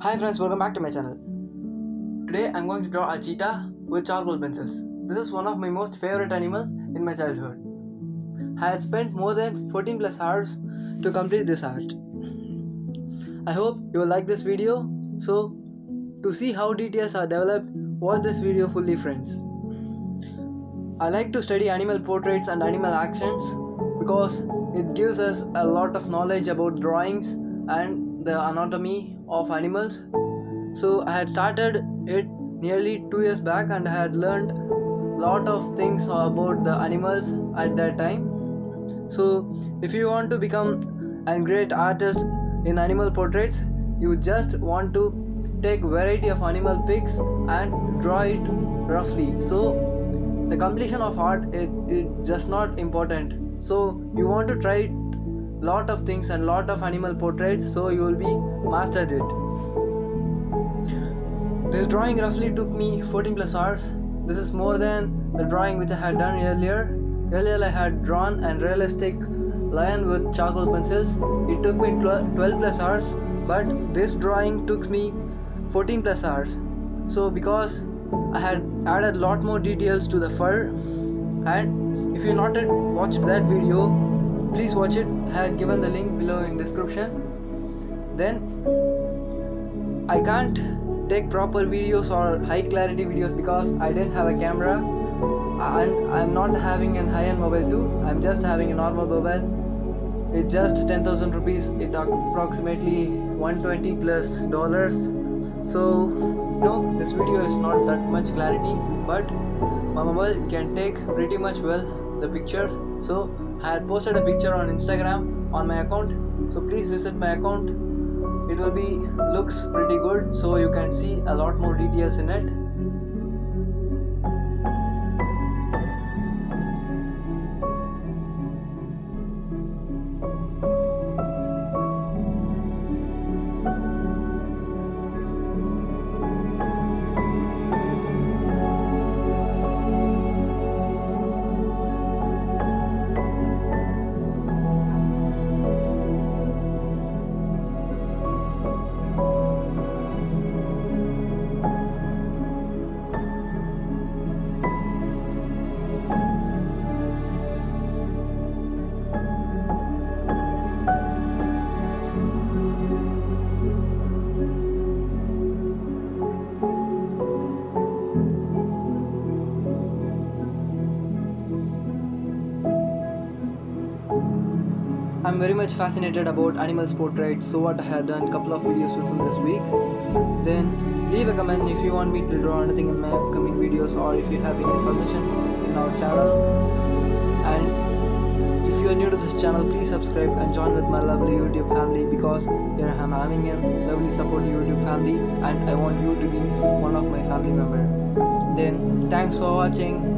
Hi friends, welcome back to my channel. Today I'm going to draw a cheetah with charcoal pencils. This is one of my most favorite animal in my childhood. I had spent more than 14 plus hours to complete this art. I hope you will like this video. So, to see how details are developed, watch this video fully friends. I like to study animal portraits and animal actions because it gives us a lot of knowledge about drawings and the anatomy of animals. So I had started it nearly 2 years back and I had learned lot of things about the animals at that time. So if you want to become a great artist in animal portraits, you just want to take variety of animal pics and draw it roughly. So the completion of art is, is just not important so you want to try lot of things and lot of animal portraits so you will be mastered it. This drawing roughly took me 14 plus hours. This is more than the drawing which i had done earlier. Earlier i had drawn a realistic lion with charcoal pencils. It took me 12 plus hours but this drawing took me 14 plus hours. So because I had added a lot more details to the fur and if you not yet watched that video please watch it. I had given the link below in description. Then I can't take proper videos or high clarity videos because I didn't have a camera. And I'm not having an high-end mobile too. I'm just having a normal mobile. It's just 10,000 rupees. It approximately 120 plus dollars. So no this video is not that much clarity but my mobile can take pretty much well the pictures so i had posted a picture on instagram on my account. So please visit my account. It will be looks pretty good. So you can see a lot more details in it I'm very much fascinated about animals portraits so what I have done couple of videos within this week. Then leave a comment if you want me to draw anything in my upcoming videos or if you have any suggestion in our channel. And if you are new to this channel please subscribe and join with my lovely youtube family because here I'm having a lovely supportive youtube family and I want you to be one of my family member. Then thanks for watching